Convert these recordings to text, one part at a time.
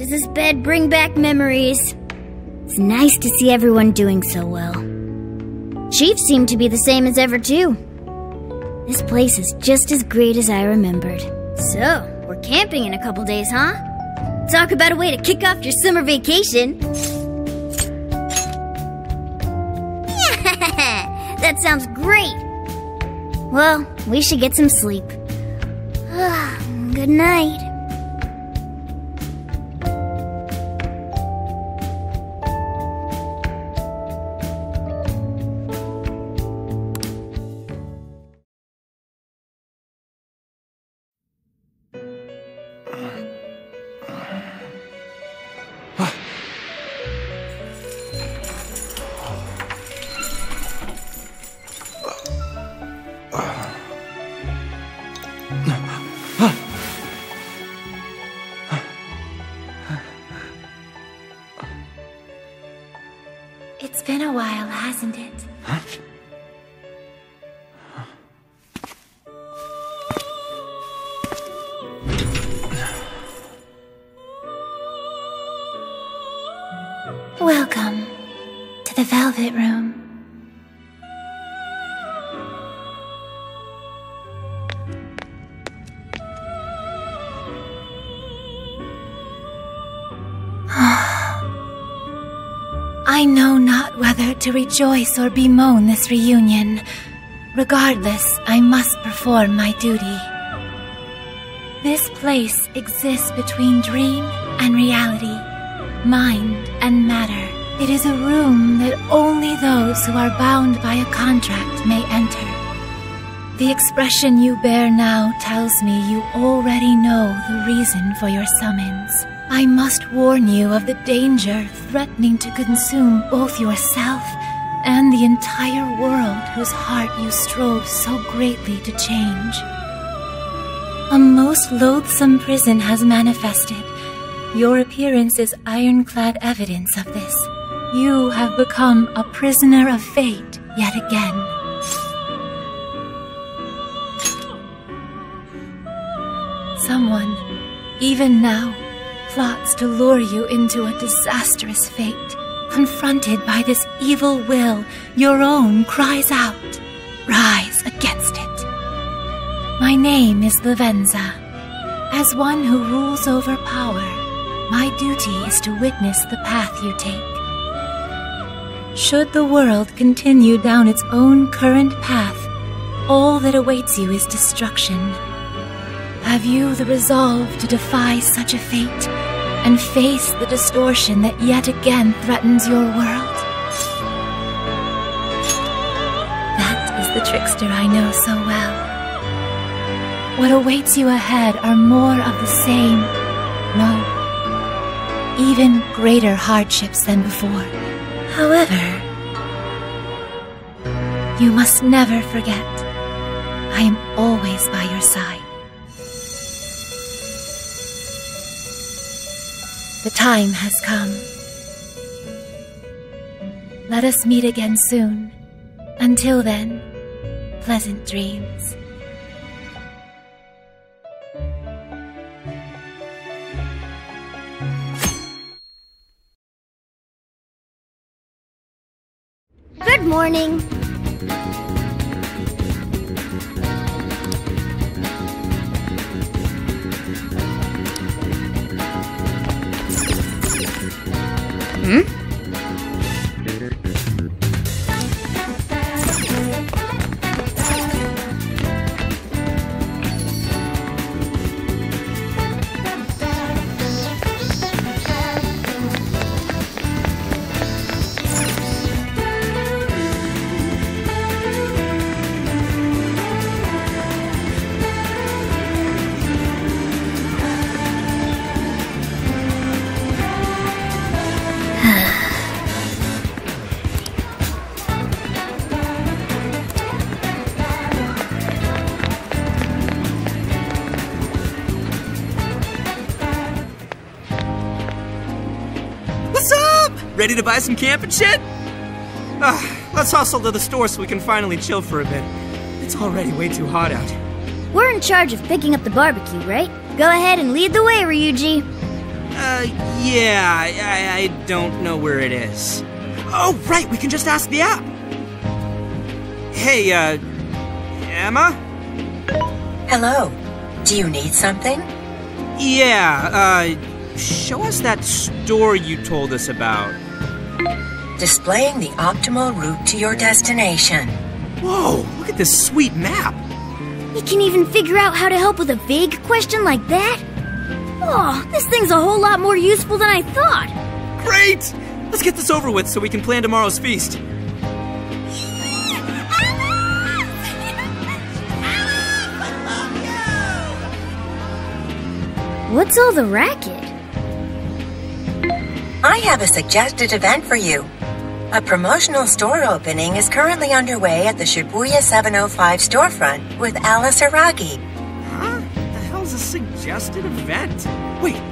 does this bed bring back memories. It's nice to see everyone doing so well. Chief seemed to be the same as ever, too. This place is just as great as I remembered. So, we're camping in a couple days, huh? Talk about a way to kick off your summer vacation. that sounds great. Well, we should get some sleep. Good night. It's been a while, hasn't it? Welcome to the Velvet Room. To rejoice or bemoan this reunion. Regardless, I must perform my duty. This place exists between dream and reality, mind and matter. It is a room that only those who are bound by a contract may enter. The expression you bear now tells me you already know the reason for your summons. I must warn you of the danger threatening to consume both yourself and the entire world whose heart you strove so greatly to change. A most loathsome prison has manifested. Your appearance is ironclad evidence of this. You have become a prisoner of fate yet again. Someone, even now, plots to lure you into a disastrous fate. Confronted by this evil will, your own cries out. Rise against it. My name is Lavenza. As one who rules over power, my duty is to witness the path you take. Should the world continue down its own current path, all that awaits you is destruction. Have you the resolve to defy such a fate and face the distortion that yet again threatens your world? That is the trickster I know so well. What awaits you ahead are more of the same. No, even greater hardships than before. However, you must never forget, I am always by your side. The time has come. Let us meet again soon. Until then, pleasant dreams. Good morning. Ready to buy some camping shit? Ah, let's hustle to the store so we can finally chill for a bit. It's already way too hot out. We're in charge of picking up the barbecue, right? Go ahead and lead the way, Ryuji. Uh, yeah, I, I don't know where it is. Oh, right, we can just ask the app. Hey, uh, Emma? Hello. Do you need something? Yeah, uh, show us that store you told us about. Displaying the optimal route to your destination. Whoa, look at this sweet map. You can even figure out how to help with a vague question like that? Oh, this thing's a whole lot more useful than I thought. Great! Let's get this over with so we can plan tomorrow's feast. What's all the racket? I have a suggested event for you. A promotional store opening is currently underway at the Shibuya 705 storefront with Alice Hiiragi. Huh? The hell's a suggested event? Wait,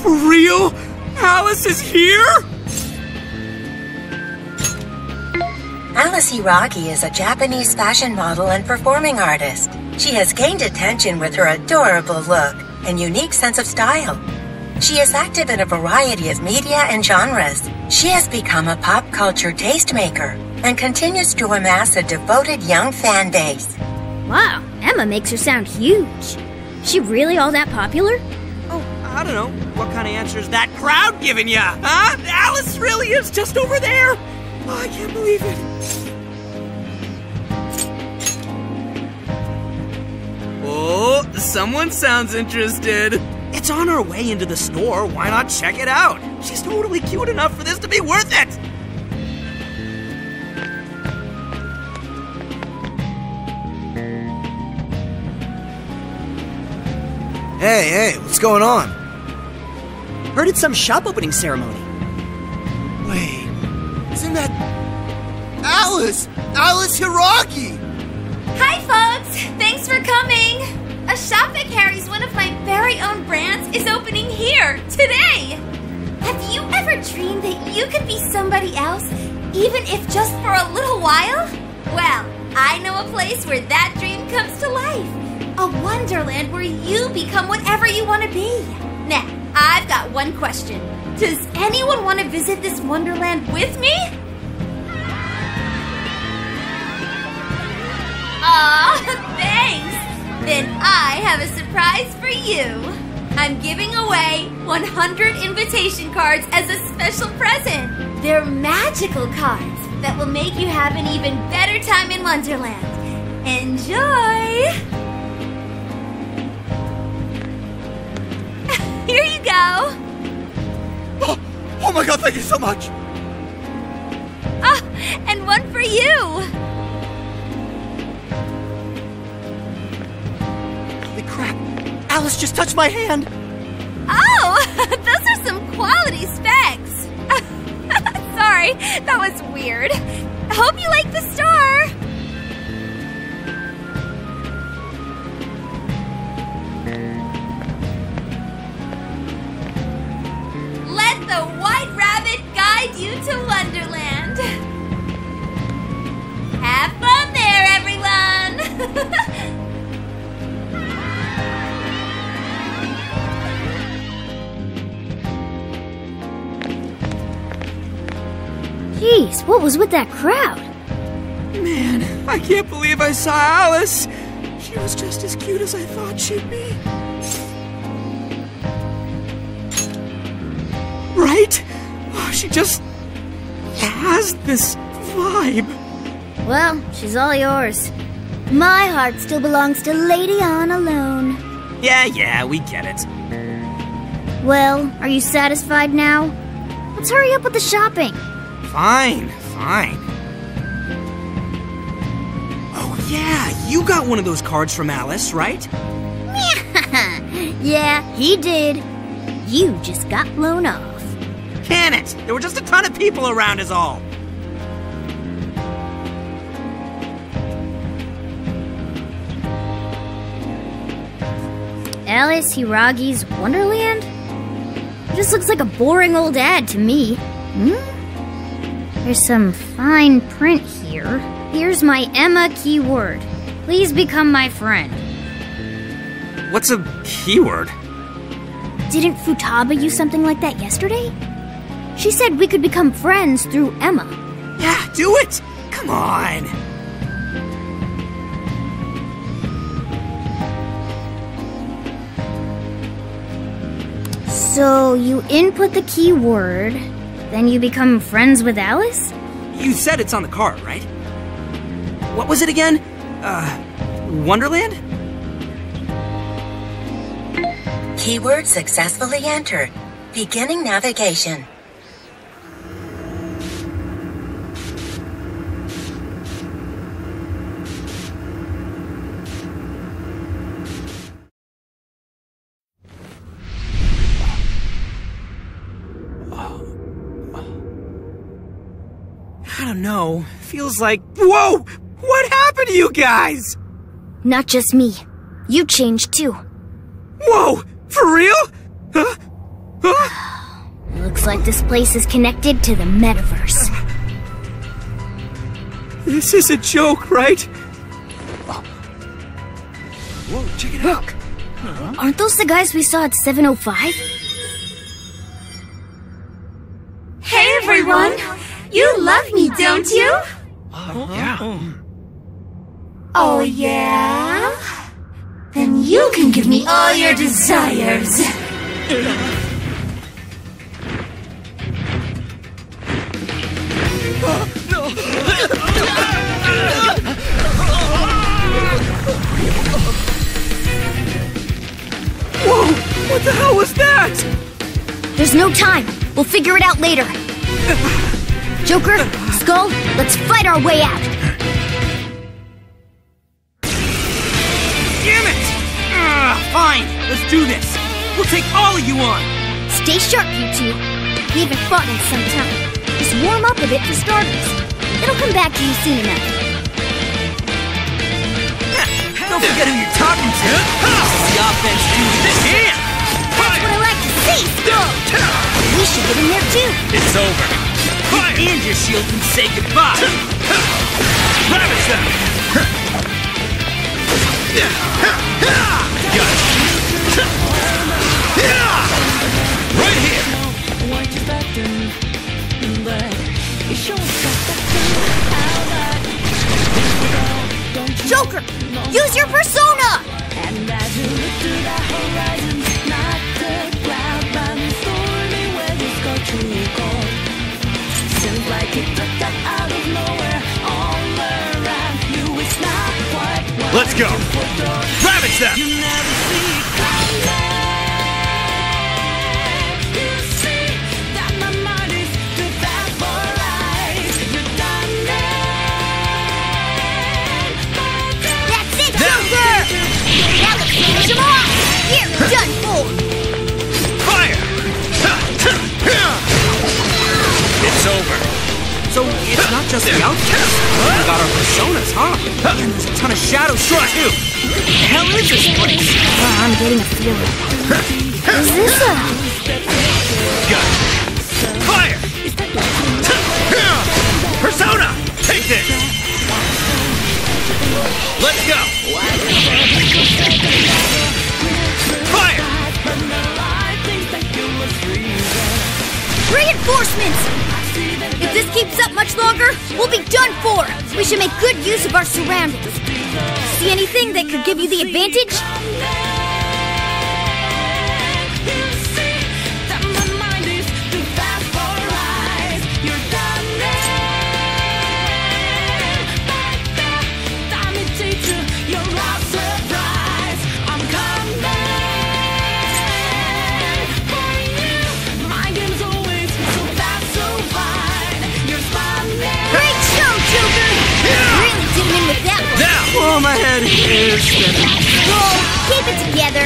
for real? Alice is here? Alice Hiiragi is a Japanese fashion model and performing artist. She has gained attention with her adorable look and unique sense of style. She is active in a variety of media and genres. She has become a pop culture tastemaker and continues to amass a devoted young fan base. Wow, Emma makes her sound huge. She really all that popular? Oh, I don't know. What kind of answer is that crowd giving you? Huh? Alice really is just over there? Oh, I can't believe it. Oh, someone sounds interested. It's on our way into the store. Why not check it out? She's totally cute enough for this to be worth it. Hey, hey, what's going on? Heard it's some shop opening ceremony. Wait, isn't that Alice? Alice Hiiragi! Shop that carries one of my very own brands is opening here, today! Have you ever dreamed that you could be somebody else, even if just for a little while? Well, I know a place where that dream comes to life. A wonderland where you become whatever you want to be. Now, I've got one question. Does anyone want to visit this wonderland with me? Aw, thanks! Then I have a surprise for you. I'm giving away 100 invitation cards as a special present. They're magical cards that will make you have an even better time in Wonderland. Enjoy! Here you go. Oh, oh my god, thank you so much! Ah, and one for you. Alice just touched my hand! Oh, those are some quality specs. Sorry, that was weird. I hope you like the store. Let the White Rabbit guide you to Wonderland. What was with that crowd? Man, I can't believe I saw Alice. She was just as cute as I thought she'd be. Right? Oh, she just has this vibe. Well, she's all yours. My heart still belongs to Lady Ann alone. Yeah, yeah, we get it. Well, are you satisfied now? Let's hurry up with the shopping. Fine, fine. Oh, yeah, you got one of those cards from Alice, right? yeah, he did. You just got blown off. Can it? There were just a ton of people around, is all. Alice Hiiragi's Wonderland? This looks like a boring old ad to me. Hmm? There's some fine print here. Here's my Emma keyword. Please become my friend. What's a keyword? Didn't Futaba use something like that yesterday? She said we could become friends through Emma. Yeah, do it! Come on! So you input the keyword, then you become friends with Alice? You said it's on the card, right? What was it again? Uh, Wonderland? Keyword successfully entered. Beginning navigation. Know. Feels like. Whoa! What happened to you guys? Not just me. You changed too. Whoa! For real? Huh? Huh? Looks like this place is connected to the metaverse. This is a joke, right? Whoa, check it out. Look! Aren't those the guys we saw at 705? Don't you? Uh-huh. Yeah. Oh yeah? Then you can give me all your desires. Whoa! What the hell was that? There's no time. We'll figure it out later. Joker, Skull, let's fight our way out. Damn it! Ugh, fine, let's do this. We'll take all of you on. Stay sharp, you two. We haven't fought in some time. Just warm up a bit for starters. It'll come back to you soon enough. Don't forget who you're talking to. The offense dude. Damn! That's what I like to see, Skull. We should get in there too. It's over. And your shield can say goodbye. Ravage them! Right here! Joker, use your persona. Let's go. Ravage them. That's it, Joker. Now let's finish him off. You're done So it's not just the outcasts. We got our personas, huh? And there's a ton of shadow shit too. What the hell is this place? Ah, I'm getting a feeling. Is this a... Got it. Fire. Persona. Take this. Let's go. Fire. Reinforcements! This keeps up much longer, we'll be done for! We should make good use of our surroundings. See anything that could give you the advantage? Keep it together.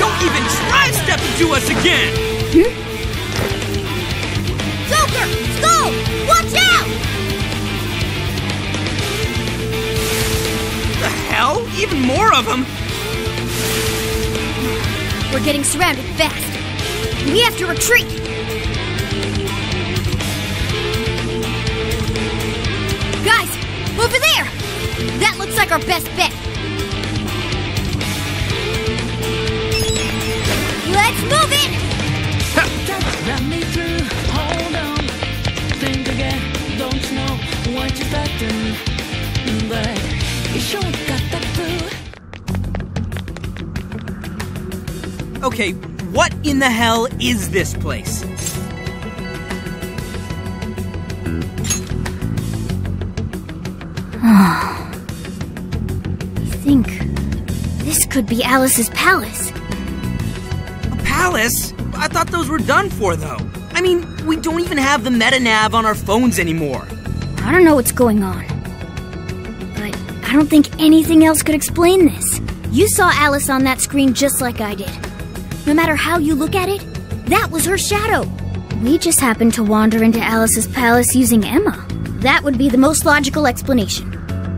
Don't even try step into us again! Joker! Skull! Watch out! The hell? Even more of them? We're getting surrounded fast. We have to retreat. Guys, over there! That looks like our best bet. That clue. Okay, what in the hell is this place? I think this could be Alice's palace. A palace? I thought those were done for, though. I mean, we don't even have the meta nav on our phones anymore. I don't know what's going on. But I don't think anything else could explain this. You saw Alice on that screen just like I did. No matter how you look at it, that was her shadow. We just happened to wander into Alice's palace using Emma. That would be the most logical explanation.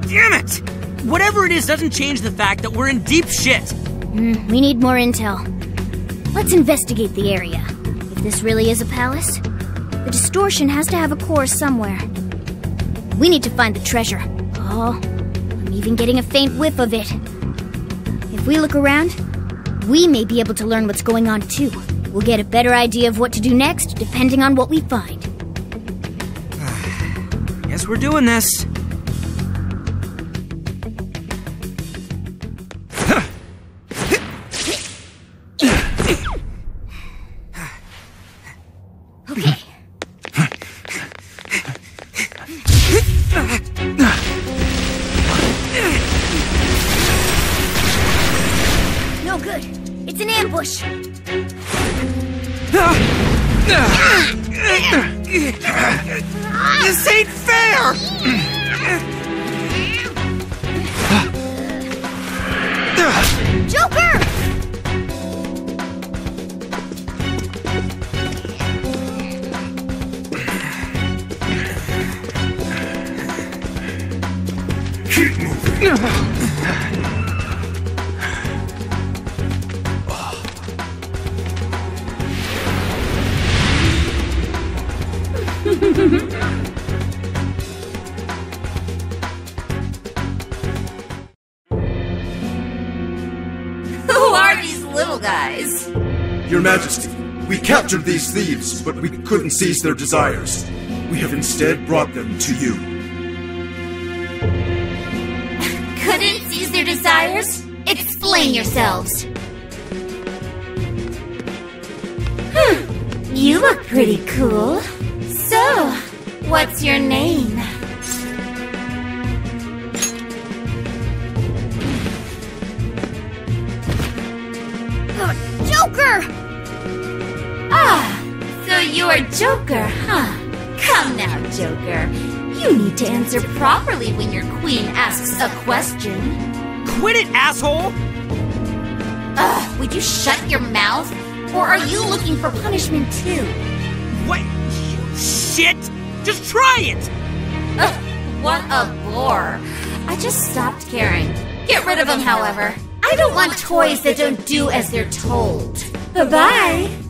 Damn it! Whatever it is doesn't change the fact that we're in deep shit. Hmm, we need more intel. Let's investigate the area. If this really is a palace, the distortion has to have a core somewhere. We need to find the treasure. Oh, I'm even getting a faint whiff of it. If we look around, we may be able to learn what's going on too. We'll get a better idea of what to do next, depending on what we find. Guess we're doing this. This ain't fair! Joker! Who guys? Your Majesty, we captured these thieves, but we couldn't seize their desires. We have instead brought them to you. Couldn't seize their desires? Explain yourselves. Hmm, you look pretty cool. So, what's your name? Joker! Ah, so you're Joker, huh? Come now, Joker. You need to answer properly when your queen asks a question. Quit it, asshole! Ugh, would you shut your mouth? Or are you looking for punishment too? What? You shit! Just try it! Ugh, what a bore. I just stopped caring. Get rid of him, however. I don't want toys that don't do as they're told. Bye-bye.